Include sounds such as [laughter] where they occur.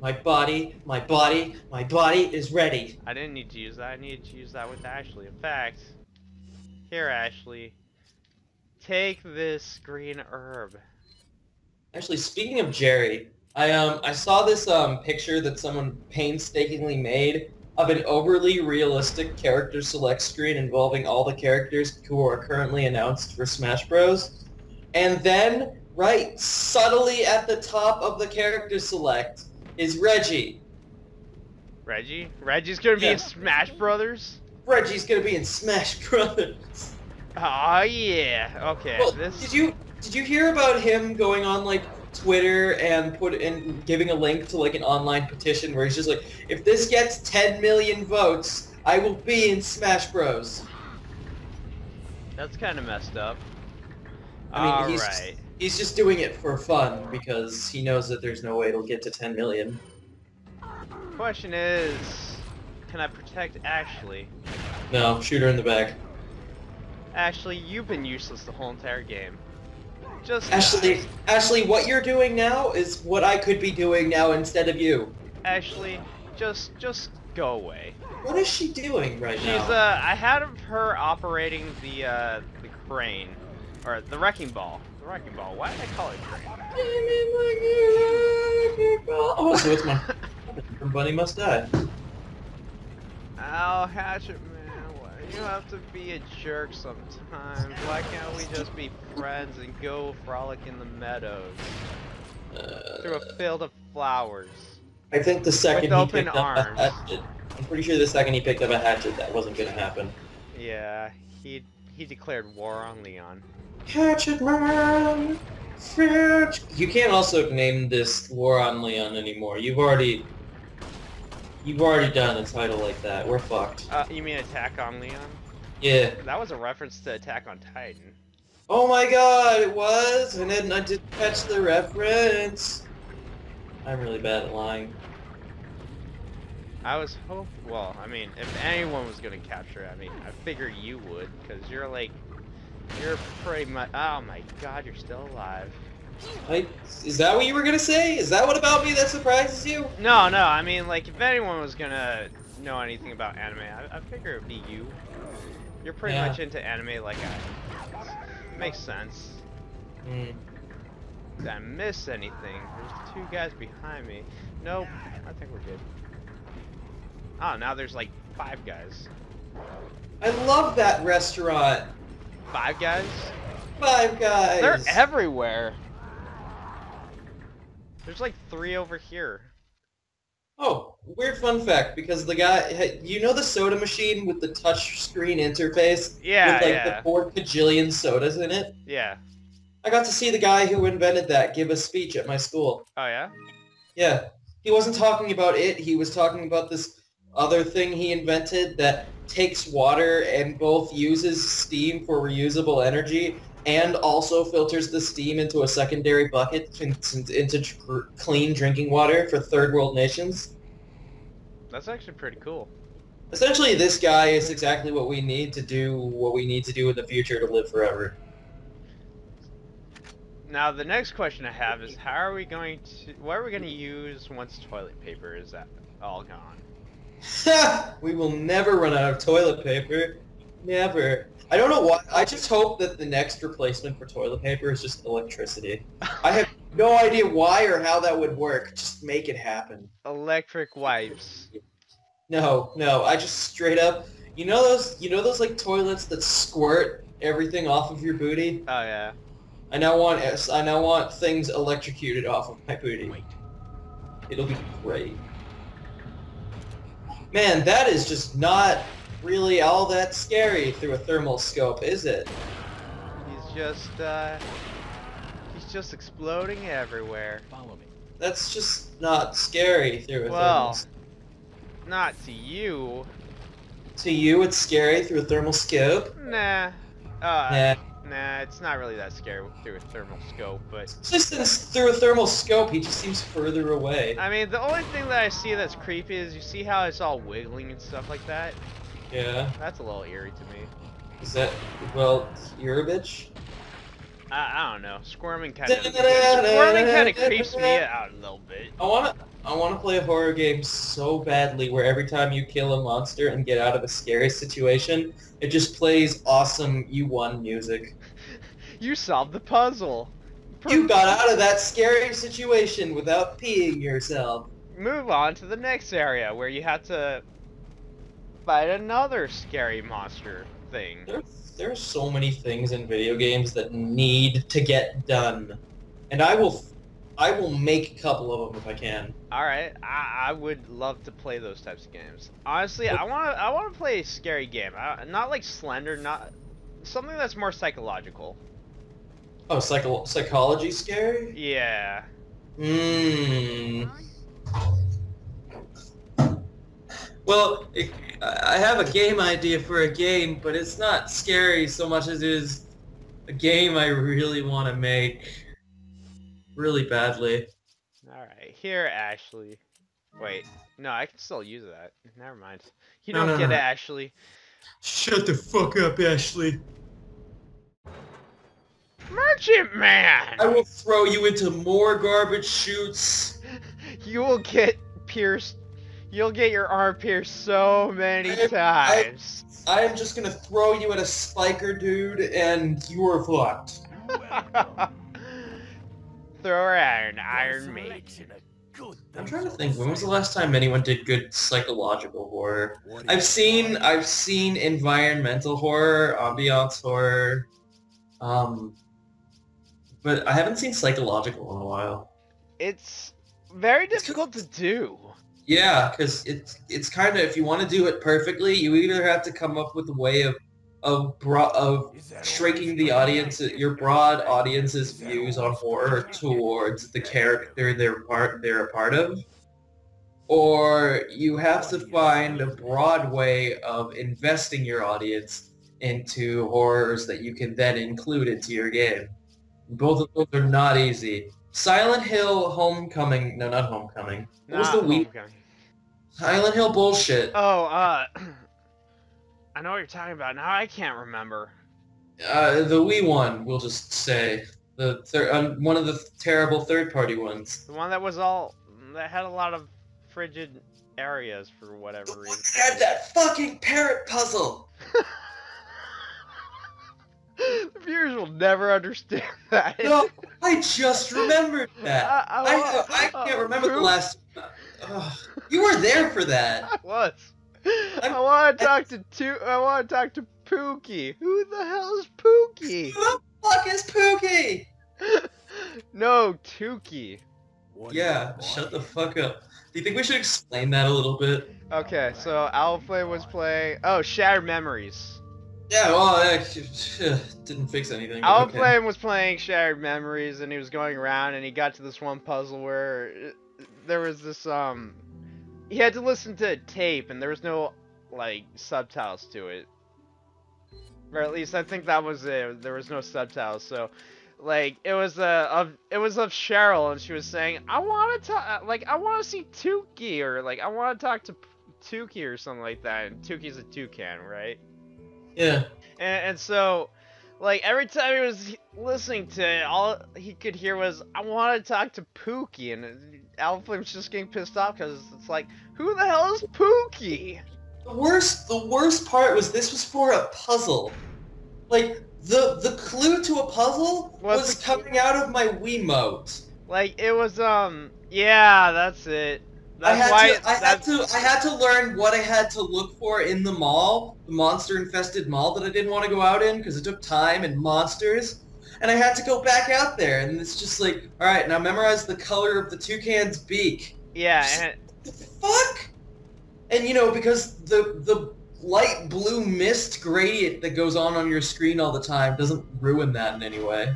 My body, my body, my body is ready. I didn't need to use that. I needed to use that with Ashley. In fact, here, Ashley, take this green herb. Actually, speaking of Jerry, I um I saw this um picture that someone painstakingly made of an overly realistic character select screen involving all the characters who are currently announced for Smash Bros. And then, right subtly at the top of the character select is Reggie. Reggie? Reggie's gonna be Yeah. in Smash Brothers? Reggie's gonna be in Smash Brothers. Oh yeah. Okay. Well, this. did you did you hear about him going on like Twitter and put in giving a link to like an online petition where he's just like, if this gets 10 million votes, I will be in Smash Bros. That's kind of messed up. I mean, All he's right. He's just doing it for fun because he knows that there's no way it'll get to 10 million. Question is, can I protect Ashley? No, shoot her in the back. Ashley, you've been useless the whole entire game. Just Ashley. Ashley, what you're doing now is what I could be doing now instead of you. Ashley, just just go away. What is she doing right She's now? uh, I had her operating the uh the crane, or the wrecking ball. The wrecking ball. Why did I call it crane? Oh, so it's my [laughs] Bunny must die. Oh, Hatchet Man, why you have to be a jerk sometimes? Why can't we just be friends and go frolic in the meadows through Uh, a field of flowers? I think the second he open picked up a hatchet, I'm pretty sure the second he picked up a hatchet, that wasn't gonna happen. Yeah, he he declared war on Leon. Hatchet man. You can't also name this War on Leon anymore. You've already, you've already done a title like that. We're fucked. Uh, you mean Attack on Leon? Yeah. That was a reference to Attack on Titan. Oh my god, it was, and then I didn't catch the reference. I'm really bad at lying. I was hope. Well, I mean, if anyone was gonna capture it, I mean, I figure you would, because you're like, you're pretty much. Oh my God, you're still alive. I, is that what you were gonna say? Is that what about me that surprises you? No, no, I mean, like, if anyone was gonna know anything about anime, I, I figure it'd be you. You're pretty Yeah. much into anime like I am. Makes sense. Hmm. Did I miss anything? There's two guys behind me. Nope, I think we're good. Oh, now there's like five guys. I love that restaurant. Five guys? Five guys. They're everywhere. There's like three over here. Oh, weird fun fact, because the guy, you know the soda machine with the touch screen interface? Yeah, With like yeah, the four cajillion sodas in it? yeah. I got to see the guy who invented that give a speech at my school. Oh yeah. Yeah. He wasn't talking about it, he was talking about this other thing he invented that takes water and both uses steam for reusable energy and also filters the steam into a secondary bucket into clean drinking water for third world nations. That's actually pretty cool. Essentially, this guy is exactly what we need to do what we need to do in the future to live forever. Now the next question I have is how are we going to what are we going to use once toilet paper is all gone? [laughs] we will never run out of toilet paper. Never. I don't know why. I just hope that the next replacement for toilet paper is just electricity. I have no idea why or how that would work. Just make it happen. Electric wipes. No, no. I just straight up. You know those. You know those like toilets that squirt everything off of your booty. Oh yeah. I now want. I now want things electrocuted off of my booty. It'll be great. Man, that is just not really all that scary through a thermal scope, is it? He's just uh he's just exploding everywhere. Follow me. That's just not scary through a Well, thermal not to you. To you, it's scary through a thermal scope? Nah. Uh Nah. Nah, it's not really that scary through a thermal scope, but just through a thermal scope, he just seems further away. I mean the only thing that I see that's creepy is you see how it's all wiggling and stuff like that? Yeah. That's a little eerie to me. Is that... Well, you're a bitch? I, I don't know. Squirming kind of squirming kind of creeps me out a little bit. I wanna I wanna play a horror game so badly where every time you kill a monster and get out of a scary situation, it just plays awesome you won music. [laughs] you solved the puzzle. You got out of that scary situation without peeing yourself. Move on to the next area where you have to fight another scary monster thing. There's, there are so many things in video games that need to get done. And I will I will make a couple of them if I can. All right, I, I would love to play those types of games. Honestly, I want to I want to play a scary game. I, not like Slender, not something that's more psychological. Oh, psycho psychology scary? Yeah. Mmm. Well, it, I have a game idea for a game, but it's not scary so much as it is a game I really want to make really badly. Alright, here, Ashley. Wait, no, I can still use that. Never mind. You don't no, get no. it, Ashley. Shut the fuck up, Ashley. Merchant Man! I will throw you into more garbage chutes. [laughs] You will get pierced. You'll get your arm pierced so many I- I- times. I am just gonna throw you at a spiker dude, and you are fucked. [laughs] Throw her iron, Iron Maid. I'm trying to think. When was the last time anyone did good psychological horror? I've seen I've seen environmental horror, ambiance horror, um, but I haven't seen psychological in a while. It's very difficult to do. Yeah, because it's it's kind of if you want to do it perfectly, you either have to come up with a way of of bro- of shrinking the audience, your broad audience's views on horror towards the character they're part they're a part of, or you have to find a broad way of investing your audience into horrors that you can then include into your game. Both of those are not easy. Silent Hill Homecoming, no, not Homecoming. What was the week? Homecoming. Silent Hill bullshit. Oh, uh, [clears throat] I know what you're talking about. Now I can't remember. Uh, the Wii one, we'll just say. The thir- um, one of the terrible third-party ones. The one that was all that had a lot of frigid areas for whatever reason. Had that fucking parrot puzzle. [laughs] the viewers will never understand [laughs] that. No, I just remembered that. [laughs] I, I, wa- I can't uh, remember the last. Ugh. you were there for that. [laughs] I was. I'm- I want to talk to tu- I want to talk to Pooky. Who the hell is Pooky? Who the fuck is Pooky? [laughs] no, Tukey. Yeah, shut the fuck up. Do you think we should explain that a little bit? Okay, so Alpha was playing. Oh, Shattered Memories. Yeah, well, that didn't fix anything. but Alpha okay. was playing Shattered Memories, and he was going around, and he got to this one puzzle where there was this um, he had to listen to a tape, and there was no like subtitles to it, or at least I think that was it. There was no subtitles, so like it was uh, of it was of Cheryl, and she was saying, "I want to talk, like I want to see Tukey, or like I want to talk to Tukey or something like that." And Tukey's a toucan, right? Yeah. And, and so, like every time he was listening to it, all he could hear was, "I want to talk to Pooky," and Alpha was just getting pissed off because it's like, who the hell is Pooky? The worst, the worst part was this was for a puzzle. Like the the clue to a puzzle What's was coming out of my Wiimote. Like it was, um, yeah, that's it. I That's had why. to, I had to, I had to learn what I had to look for in the mall, the monster-infested mall that I didn't want to go out in because it took time and monsters, and I had to go back out there, and it's just like, all right, now memorize the color of the toucan's beak. Yeah, and the fuck? And you know, because the the light blue mist gradient that goes on on your screen all the time doesn't ruin that in any way.